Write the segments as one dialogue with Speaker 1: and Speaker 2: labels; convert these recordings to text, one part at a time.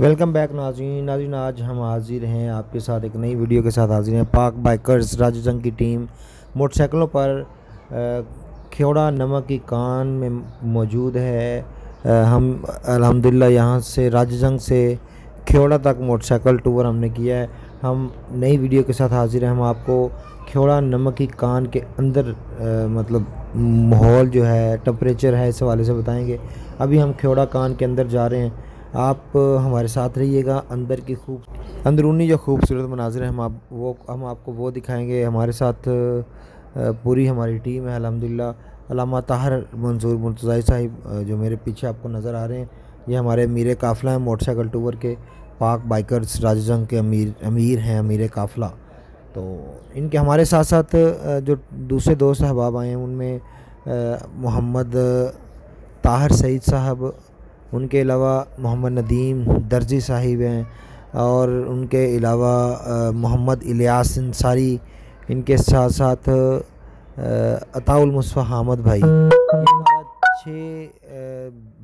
Speaker 1: Welcome back नाजीन। नाजीन आज हम हाजिर हैं आपके साथ एक नई वीडियो के साथ हाजिर हैं पाक बाइकर्स राजू जंग की टीम मोटरसाइकिलों पर खेड़ा नमक की कान में मौजूद है। हम अल्हम्दुलिल्लाह यहाँ से राजू जंग से खेड़ा तक मोटरसाइकिल टूर हमने किया है। हम नई वीडियो के साथ हाजिर हैं। हम आपको खेड़ा नमक की कान के अंदर आ, मतलब माहौल जो है टम्परेचर है इस हवाले से बताएँगे। अभी हम खेड़ा कान के अंदर जा रहे हैं। आप हमारे साथ रहिएगा अंदर की खूब, अंदरूनी जो खूबसूरत मनाजिर हम आप, वो, हम आपको वो दिखाएँगे। हमारे साथ पूरी हमारी टीम है अलहमदिल्ला अलामा ताहर मंसूर मुर्तज़ाई साहिब जो मेरे पीछे आपको नज़र आ रहे हैं, ये हमारे अमीर काफ़िला हैं, मोटरसाइकिल टूर के, पाक बाइकर्स, राजजंग के अमीर अमीर हैं अमीर काफ़िला। तो इनके हमारे साथ साथ जो दूसरे दोस्त अहबाब आए हैं, उनमें मोहम्मद ताहर सईद साहब उनके अलावा मोहम्मद नदीम दर्जी साहिब हैं और उनके अलावा मोहम्मद इलियास इंसारी इनके साथ साथ अताउल मुसफ़ा हामद भाई। छः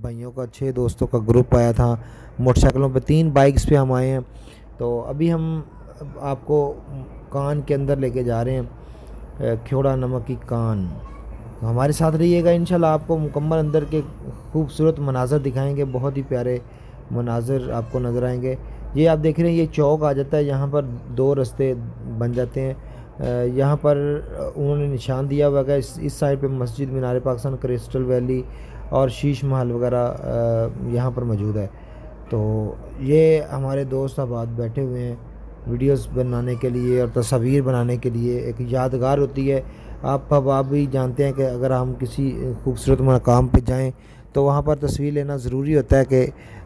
Speaker 1: भाइयों का छः दोस्तों का ग्रुप आया था। मोटरसाइकिलों पे तीन बाइक्स पे हम आए हैं। तो अभी हम आपको कान के अंदर लेके जा रहे हैं खेड़ा नमक की कान। तो हमारे साथ रहिएगा इन आपको मुकम्मल अंदर के खूबसूरत मनाजर दिखाएँगे, बहुत ही प्यारे मनाजर आपको नज़र आएँगे। ये आप देख रहे हैं, ये चौक आ जाता है, यहाँ पर दो रास्ते बन जाते हैं। यहाँ पर उन्होंने निशान दिया हुआ है, इस इस साइड पे मस्जिद, मीनार पाकिस्तान, क्रिस्टल वैली और शीश महल वगैरह यहाँ पर मौजूद है। तो ये हमारे दोस्त आबाद बैठे हुए हैं, वीडियोस बनाने के लिए और तस्वीर बनाने के लिए। एक यादगार होती है आप अब आप भी जानते हैं कि अगर हम किसी खूबसूरत मकाम पर जाएँ तो वहाँ पर तस्वीर लेना ज़रूरी होता है कि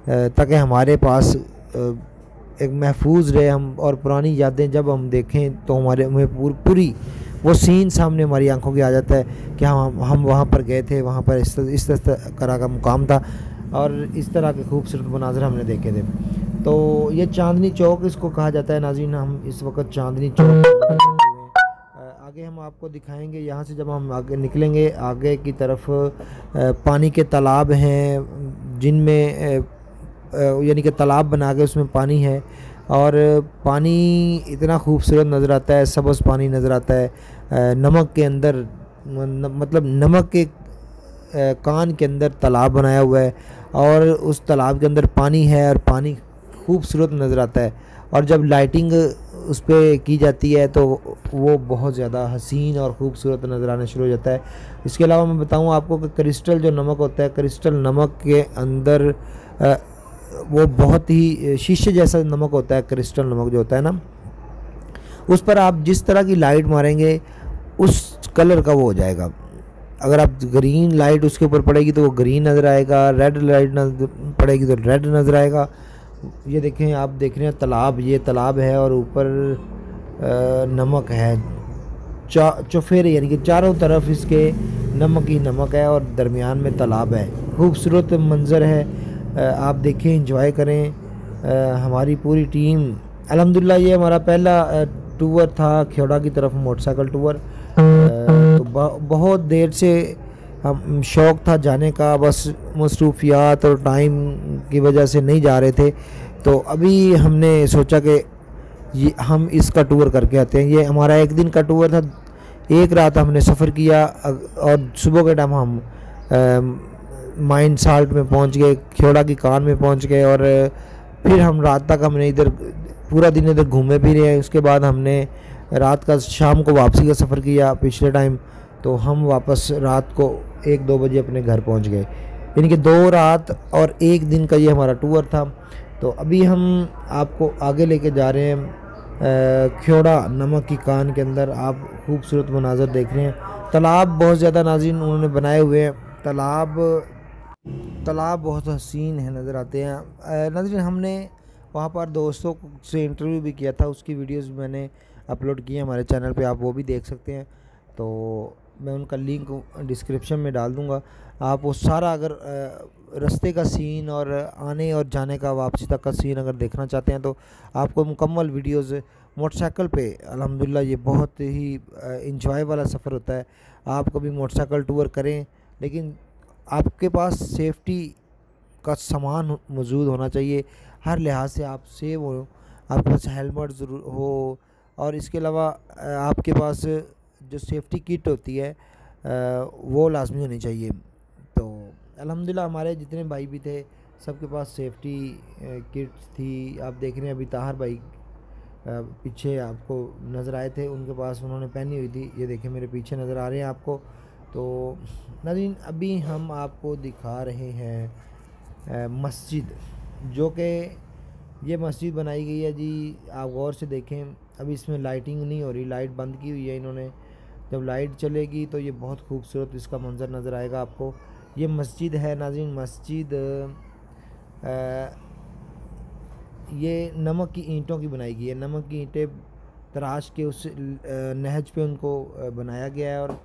Speaker 1: ताकि हमारे पास एक महफूज रहे हम और पुरानी यादें जब हम देखें तो हमारे हमें पूर, पूरी वो सीन सामने हमारी आँखों की आ जाता है कि हम हम वहाँ पर गए थे वहाँ पर इस इस तरह का मुकाम था और इस तरह के खूबसूरत मनाजर हमने देखे थे। तो ये चांदनी चौक इसको कहा जाता है। नाजीन हम इस वक्त चांदनी चौक आगे हम आपको दिखाएँगे, यहाँ से जब हम आगे निकलेंगे, आगे की तरफ़ पानी के तालाब हैं, जिनमें यानी कि तालाब बना के उसमें पानी है और पानी इतना खूबसूरत नज़र आता है सबस पानी नज़र आता है नमक के अंदर मतलब नमक के कान के अंदर तालाब बनाया हुआ है और उस तालाब के अंदर पानी है और पानी खूबसूरत नज़र आता है और जब लाइटिंग उस पर की जाती है तो वो बहुत ज़्यादा हसीन और ख़ूबसूरत नज़र आना शुरू हो जाता है। इसके अलावा मैं बताऊँ आपको कि क्रिस्टल जो नमक होता है, क्रिस्टल नमक के अंदर वो बहुत ही शीशे जैसा नमक होता है, क्रिस्टल नमक जो होता है ना, उस पर आप जिस तरह की लाइट मारेंगे, उस कलर का वो हो जाएगा। अगर आप ग्रीन लाइट उसके ऊपर पड़ेगी तो वो ग्रीन नज़र आएगा, रेड लाइट नज़र पड़ेगी तो रेड नज़र आएगा। ये देखें, आप देख रहे हैं तालाब, ये तालाब है और ऊपर नमक है। चा चौफेरे यानी कि चारों तरफ़ इसके नमक ही नमक है और दरमियान में तालाब है। खूबसूरत मंज़र है। आप देखें इंजॉय करें। हमारी पूरी टीम अल्हम्दुलिल्लाह, ये हमारा पहला टूर था खेड़ा की तरफ़ मोटरसाइकिल टूर तो बहुत देर से हम शौक़ था जाने का, बस मसरूफियात और टाइम की वजह से नहीं जा रहे थे। तो अभी हमने सोचा कि ये, हम इसका टूर करके आते हैं। ये हमारा एक दिन का टूर था। एक रात हमने सफ़र किया और सुबह के टाइम हम माइंड साल्ट में पहुँच गए, खेड़ा की कान में पहुँच गए और फिर हम रात तक हमने इधर, पूरा दिन इधर घूमे फिरे उसके बाद हमने रात का शाम को वापसी का सफ़र किया पिछले टाइम। तो हम वापस रात को एक दो बजे अपने घर पहुँच गए। यानी कि दो रात और एक दिन का ये हमारा टूर था। तो अभी हम आपको आगे लेके जा रहे हैं खेड़ा नमक की कान के अंदर। आप खूबसूरत मनाजर देख रहे हैं। तालाब बहुत ज़्यादा नाजिन उन्होंने बनाए हुए हैं। तालाब तालाब बहुत हसीन है, नज़र आते हैं। नाजिन हमने वहाँ पर दोस्तों से इंटरव्यू भी किया था। उसकी वीडियोस मैंने अपलोड की है हमारे चैनल पे, आप वो भी देख सकते हैं। तो मैं उनका लिंक डिस्क्रिप्शन में डाल दूँगा। आप वो सारा अगर रास्ते का सीन और आने और जाने का, वापसी तक का सीन अगर देखना चाहते हैं तो आपको मुकम्मल वीडियोस मोटरसाइकिल पे, अल्हम्दुलिल्लाह, ये बहुत ही इंजॉय वाला सफ़र होता है। आप कभी मोटरसाइकिल टूर करें, लेकिन आपके पास सेफ्टी का सामान मौजूद होना चाहिए। हर लिहाज से आप सेव हो, आपके पास हेलमेट ज़रूर हो, और इसके अलावा आपके पास जो सेफ्टी किट होती है वो लाजमी होनी चाहिए। तो अलहमदिल्ला हमारे जितने भाई भी थे, सबके पास सेफ्टी किट्स थी। आप देख रहे हैं, अभी ताहर भाई पीछे आपको नज़र आए थे, उनके पास उन्होंने पहनी हुई थी। ये देखें, मेरे पीछे नज़र आ रहे हैं आपको। तो नाजीन अभी हम आपको दिखा रहे हैं मस्जिद, जो कि ये मस्जिद बनाई गई है जी। आप गौर से देखें, अभी इसमें लाइटिंग नहीं हो रही लाइट बंद की हुई है इन्होंने। जब लाइट चलेगी तो ये बहुत खूबसूरत इसका मंज़र नज़र आएगा आपको। ये मस्जिद है नाजीन मस्जिद ये नमक की ईंटों की बनाई गई है। नमक की ईंटें तराश के उस नहज पे उनको बनाया गया है और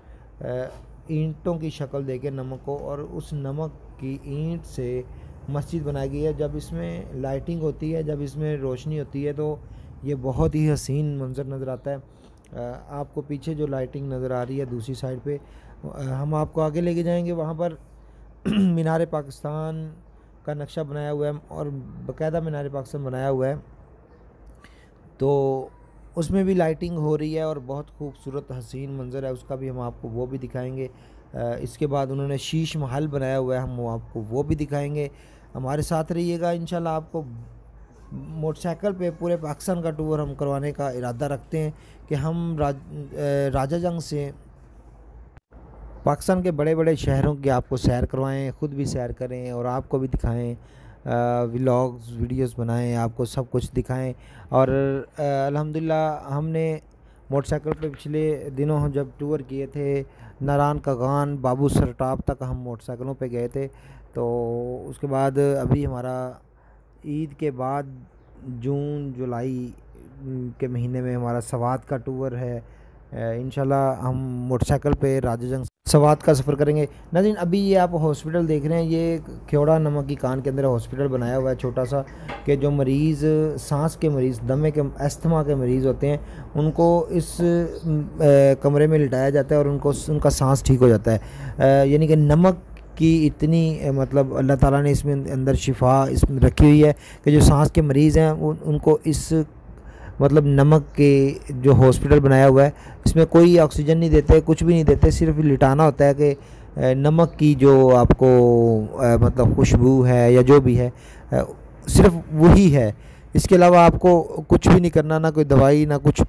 Speaker 1: ईंटों की शक्ल दे के नमक को और उस नमक की ईंट से मस्जिद बनाई गई है। जब इसमें लाइटिंग होती है, जब इसमें रोशनी होती है तो ये बहुत ही हसीन मंज़र नज़र आता है। आपको पीछे जो लाइटिंग नज़र आ रही है दूसरी साइड पे हम आपको आगे लेके जाएँगे। वहाँ पर मीनार पाकिस्तान का नक्शा बनाया हुआ है और बाकायदा मीनार पाकिस्तान बनाया हुआ है। तो उसमें भी लाइटिंग हो रही है और बहुत खूबसूरत हसीन मंज़र है, उसका भी हम आपको वो भी दिखाएँगे। इसके बाद उन्होंने शीश महल बनाया हुआ है, हम वो आपको वो भी दिखाएँगे। हमारे साथ रहिएगा इन आपको मोटरसाइकिल पे पूरे पाकिस्तान का टूर हम करवाने का इरादा रखते हैं कि हम राज, राजा जंग से पाकिस्तान के बड़े बड़े शहरों की आपको सैर करवाएँ ख़ुद भी सैर करें और आपको भी दिखाएँ व्लॉग्स वीडियोस बनाएँ आपको सब कुछ दिखाएँ। और अल्हम्दुलिल्लाह हमने मोटरसाइकिल पे पिछले दिनों हम जब टूर किए थे नारान कगान बाबू सरटाप तक हम मोटरसाइकिलों पे गए थे तो उसके बाद अभी हमारा ईद के बाद जून, जुलाई के महीने में हमारा सवात का टूर है। इन हम मोटरसाइकिल पे राजा जंग सवात का सफ़र करेंगे। नाजिन, अभी ये आप हॉस्पिटल देख रहे हैं, ये खेड़ा नमक की कान के अंदर हॉस्पिटल बनाया हुआ है छोटा सा, कि जो मरीज़, सांस के मरीज़, दमे के, अस्थमा के मरीज़ होते हैं, उनको इस कमरे में लिटाया जाता है और उनको, उनका सांस ठीक हो जाता है। यानी कि नमक की इतनी मतलब अल्लाह ताला ने इसमें अंदर शिफा इसमें रखी हुई है कि जो सांस के मरीज़ हैं उन, उनको इस मतलब नमक के जो हॉस्पिटल बनाया हुआ है इसमें कोई ऑक्सीजन नहीं देते कुछ भी नहीं देते सिर्फ़ लिटाना होता है कि नमक की जो आपको मतलब खुशबू है या जो भी है सिर्फ़ वही है। इसके अलावा आपको कुछ भी नहीं करना ना कोई दवाई ना कुछ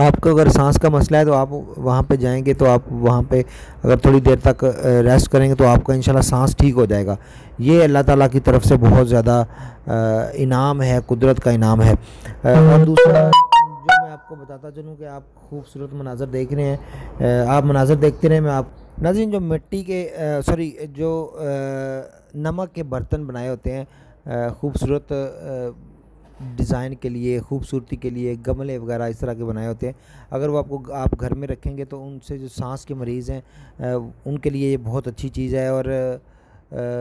Speaker 1: आपको अगर सांस का मसला है तो आप वहाँ पे जाएँगे तो आप वहाँ पे अगर थोड़ी देर तक रेस्ट करेंगे तो आपका इंशाल्लाह सांस ठीक हो जाएगा। ये अल्लाह ताला की तरफ़ से बहुत ज़्यादा इनाम है, कुदरत का इनाम है। और दूसरा, जो मैं आपको बताता चलूँ कि आप खूबसूरत मनाजर देख रहे हैं आप मनाजर देखते रहें, मैं आप नाजिन जो मिट्टी के सॉरी, जो नमक के बर्तन बनाए होते हैं खूबसूरत डिज़ाइन के लिए, खूबसूरती के लिए, गमले वगैरह इस तरह के बनाए होते हैं। अगर वो आपको आप घर में रखेंगे तो उनसे जो सांस के मरीज़ हैं उनके लिए ये बहुत अच्छी चीज़ है। और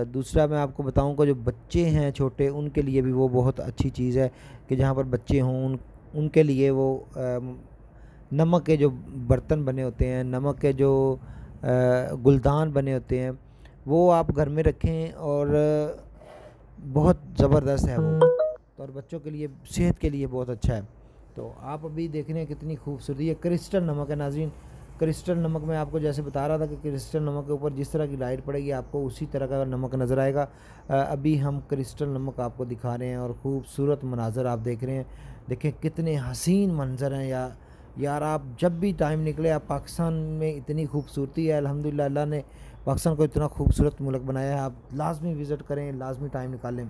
Speaker 1: दूसरा मैं आपको बताऊँ जो बच्चे हैं छोटे, उनके लिए भी वो बहुत अच्छी चीज़ है कि जहाँ पर बच्चे हों, उन, उनके लिए वो नमक के जो बर्तन बने होते हैं, नमक के जो गुलदान बने होते हैं, वो आप घर में रखें और, बहुत ज़बरदस्त है वो। और बच्चों के लिए, सेहत के लिए बहुत अच्छा है। तो आप अभी देख रहे हैं कितनी खूबसूरती है। क्रिस्टल नमक है नाजीन क्रिस्टल नमक मैं आपको जैसे बता रहा था कि क्रिस्टल नमक के ऊपर जिस तरह की लाइट पड़ेगी, आपको उसी तरह का नमक नज़र आएगा। अभी हम क्रिस्टल नमक आपको दिखा रहे हैं और खूबसूरत मनाजर आप देख रहे हैं। देखें कितने हसीन मंजर हैं या, यार आप जब भी टाइम निकले, आप पाकिस्तान में इतनी खूबसूरती है, अल्हम्दुलिल्लाह, अल्लाह ने पाकिस्तान को इतना खूबसूरत मुल्क बनाया है। आप लाजमी विज़िट करें, लाजमी टाइम निकालें।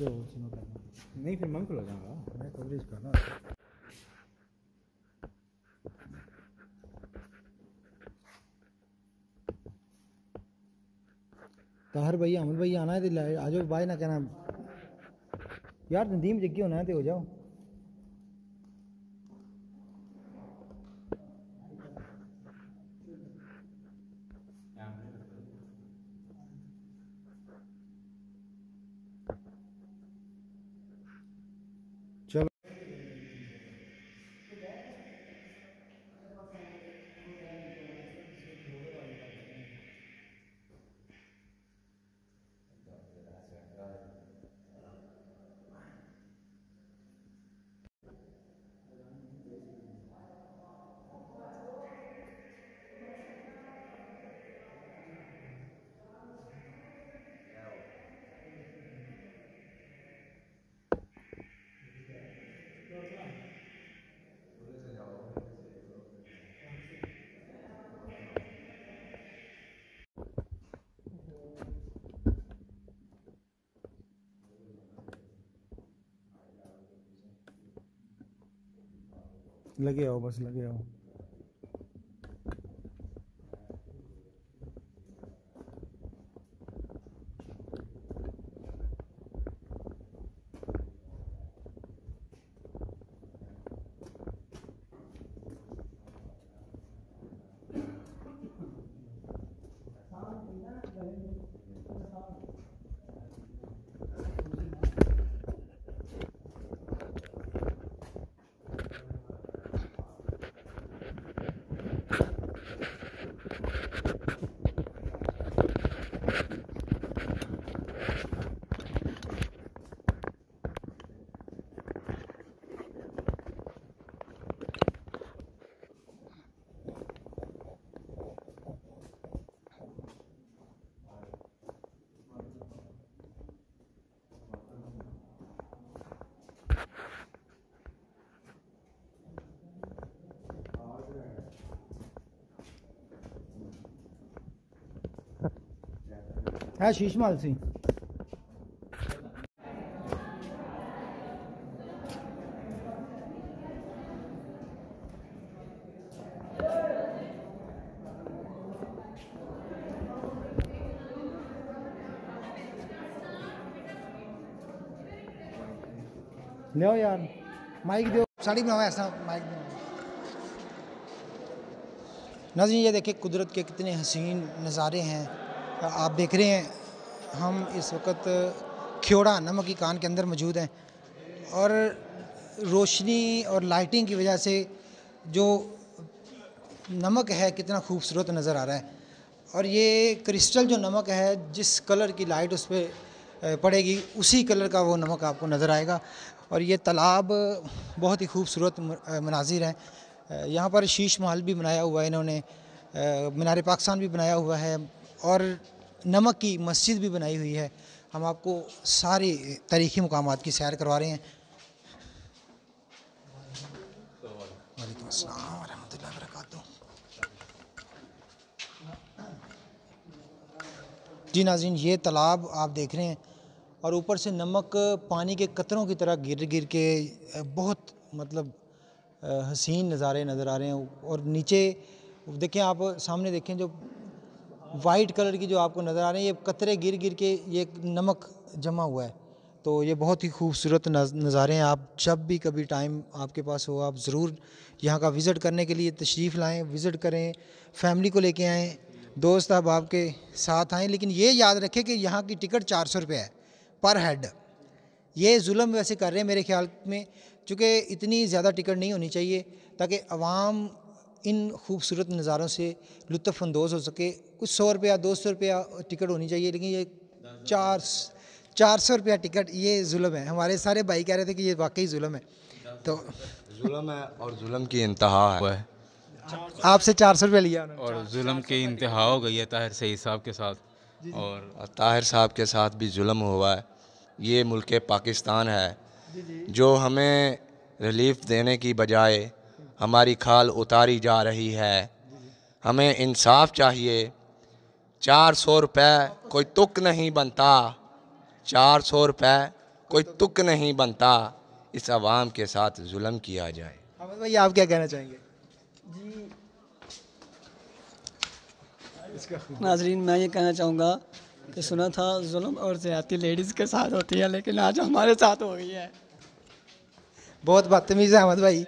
Speaker 2: नहीं सुनो करना
Speaker 3: नहीं फिर मैं
Speaker 2: कवरेज करना ताहर भैया अमल भैया आना है आज भाई ना कहना यार नदीम जग्गी होना है तो हो जाओ चलो लगे आओ बस लगे आओ। है शीश माल सी ले यार माइक दो साड़ी बनाओ ऐसा माइक दो नाज़रीन ये देखिए कुदरत के कितने हसीन नज़ारे हैं। आप देख रहे हैं, हम इस वक्त ख्योड़ा नमक की कान के अंदर मौजूद हैं और रोशनी और लाइटिंग की वजह से जो नमक है कितना खूबसूरत नज़र आ रहा है। और ये क्रिस्टल जो नमक है, जिस कलर की लाइट उस पर पड़ेगी, उसी कलर का वो नमक आपको नज़र आएगा। और ये तालाब बहुत ही खूबसूरत मनाजिर हैं। यहाँ पर शीश महल भी बनाया हुआ है इन्होंने। मीनार पाकिस्तान भी बनाया हुआ है। और नमक की मस्जिद भी बनाई हुई है। हम आपको सारे तारीख़ी मकाम की सैर करवा रहे हैं। जी नाज़रीन, ये तालाब आप देख रहे हैं और ऊपर से नमक पानी के कतरों की तरह गिर गिर के, बहुत मतलब हसीन नज़ारे नज़र आ रहे हैं और नीचे देखें आप सामने देखें जो वाइट कलर की जो आपको नज़र आ रहे हैं, ये कतरे गिर गिर के ये नमक जमा हुआ है। तो ये बहुत ही खूबसूरत नज़ारे हैं। आप जब भी कभी टाइम आपके पास हो, आप ज़रूर यहाँ का विज़िट करने के लिए तशरीफ़ लाएँ विज़िट करें फैमिली को लेके आएँ, दोस्त अब आपके साथ आएँ। लेकिन ये याद रखें कि यहाँ की टिकट चार सौ रुपये है पर हेड ये जुल्म वैसे कर रहे हैं मेरे ख्याल में, चूँकि इतनी ज़्यादा टिकट नहीं होनी चाहिए, ताकि आवाम इन खूबसूरत नज़ारों से लुत्फ़ अंदोज़ हो सके। कुछ सौ रुपया दो सौ रुपया टिकट होनी चाहिए लेकिन ये चार चार सौ रुपया टिकट ये जुल्म है। हमारे सारे भाई कह रहे थे कि ये वाकई जुल्म है। तो
Speaker 4: जुल्म है और जुल्म की इंतहा है।
Speaker 2: आपसे चार सौ रुपया लिया
Speaker 5: और जुल्म की इंतहा हो गई है ताहिर सही साहब के साथ।
Speaker 4: और ताहिर साहब के साथ भी जुल्म हुआ है। ये मुल्क पाकिस्तान है जो हमें रिलीफ देने की बजाय हमारी खाल उतारी जा रही है। हमें इंसाफ चाहिए। चार सौ रुपये कोई तुक नहीं बनता। चार सौ रुपये कोई तुक नहीं बनता। इस आवाम के साथ जुल्म किया जाए।
Speaker 2: अहमद भाई आप क्या कहना चाहेंगे?
Speaker 6: नाजरीन मैं ये कहना चाहूँगा कि सुना था जुल्म और ज़्यादती लेडीज़ के साथ होती है लेकिन आज हमारे साथ हो गई है।
Speaker 2: बहुत बदतमीज़ है अहमद भाई।